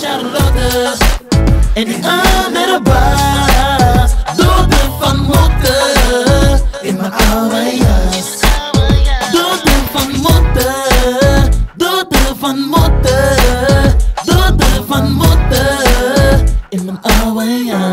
Charles Lotus En ik aan met van moeder In mijn oude jas Dood van moeder Dood van moeder Dood van moeder In mijn oude jas